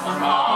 strong.